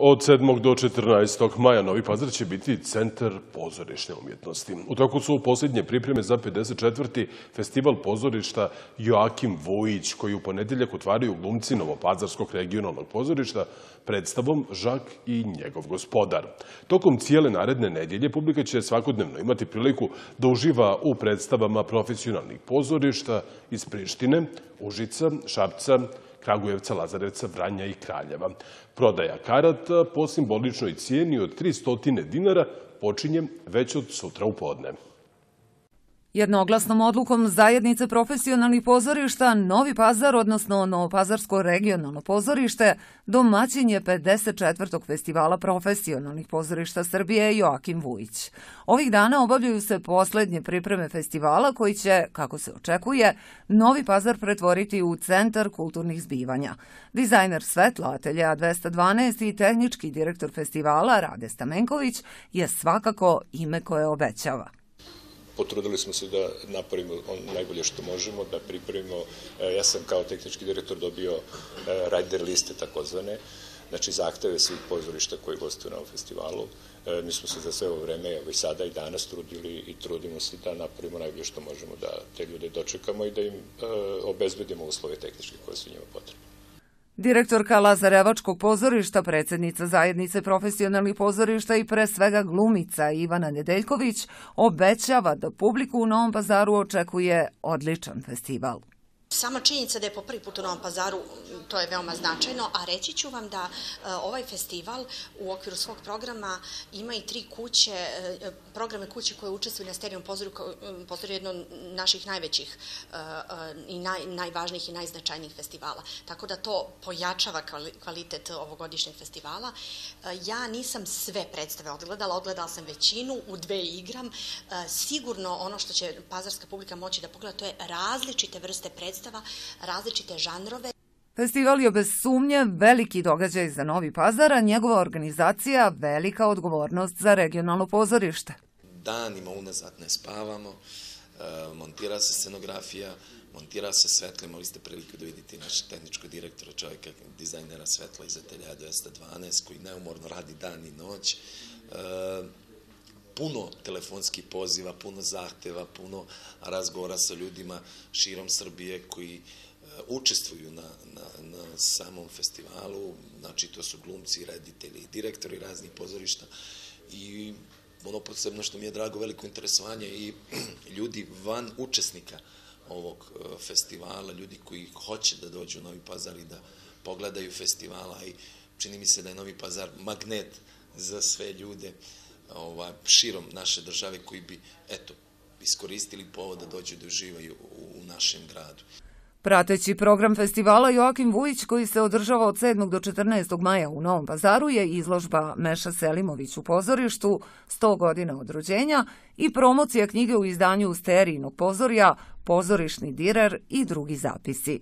Od 7. do 14. maja Novi Pazar će biti centar pozorišne umjetnosti. U toku su posljednje pripreme za 54. festival pozorišta Joakim Vojić, koji u ponedeljak otvaraju glumci Novopazarskog regionalnog pozorišta predstavom Žak i njegov gospodar. Tokom cijele naredne nedjelje publika će svakodnevno imati priliku da uživa u predstavama profesionalnih pozorišta iz Prištine, Užica, Šapca, Kragujevca, Lazarevca, Vranja i Kraljeva. Prodaja karata po simboličnoj cijeni od 300 dinara počinje već od sutra u podne. Jednoglasnom odlukom zajednice profesionalnih pozorišta Novi Pazar, odnosno Novopazarsko regionalno pozorište, domaćin je 54. festivala profesionalnih pozorišta Srbije Joakim Vujić. Ovih dana obavljaju se poslednje pripreme festivala koji će, kako se očekuje, Novi Pazar pretvoriti u centar kulturnih zbivanja. Dizajner svetla Atelja 212 i tehnički direktor festivala Rade Stamenković je svakako ime koje obećava potrudili smo se da napravimo on najbolje što možemo, da pripremimo, e, ja sam kao tehnički direktor dobio e, rider liste takozvane, znači zahteve svih pozorišta koji gostuju na ovom festivalu. E, mi smo se za sve ovo vreme, evo i sada i danas trudili i trudimo se da napravimo najbolje što možemo da te ljude dočekamo i da im obezbedimo uslove tehničke koje su njima potrebne. Direktorka Lazarevačkog pozorišta, predsednica zajednice profesionalnih pozorišta i pre svega glumica Ivana Nedeljković obećava da publiku u Novom pazaru očekuje odličan festival. Sama činjenica da je po prvi put u Novom pazaru, to je veoma značajno, a reći ću vam da e, ovaj festival u okviru svog programa ima i tri kuće, e, programe kuće koje učestvuju na sterijom pozoru, pozoru jedno naših najvećih e, i naj, najvažnijih i najznačajnijih festivala. Tako da to pojačava kvalitet ovogodišnjeg festivala. Ja nisam sve predstave odgledala, odgledala sam većinu, u dve igram. Sigurno ono što će pazarska publika moći da pogleda, to je različite vrste predstave predstava, različite žanrove. Festival je bez sumnje veliki događaj za Novi Pazar, a njegova organizacija velika odgovornost za regionalno pozorište. Danima unazad ne spavamo, e, montira se scenografija, montira se svetlo, imali ste priliku da vidite našeg tehničkog direktora, čovjeka, dizajnera svetla iz Atelja 212, koji neumorno radi dan i noć. Puno telefonskih poziva, puno zahteva, puno razgovora sa ljudima širom Srbije koji e, učestvuju na, na, na samom festivalu, znači to su glumci, reditelji, direktori raznih pozorišta. I ono posebno što mi je drago veliko interesovanje i ljudi van učesnika ovog e, festivala, ljudi koji hoće da dođu u Novi Pazar i da pogledaju festivala i čini mi se da je Novi Pazar magnet za sve ljude širom naše države koji bi, eto, iskoristili povod da dođu da uživaju u, u našem gradu. Prateći program festivala Joakim Vujić koji se održava od 7. do 14. maja u Novom pazaru je izložba Meša Selimović u pozorištu 100 godina od rođenja i promocija knjige u izdanju Sterijnog pozorja, pozorišni direr i drugi zapisi.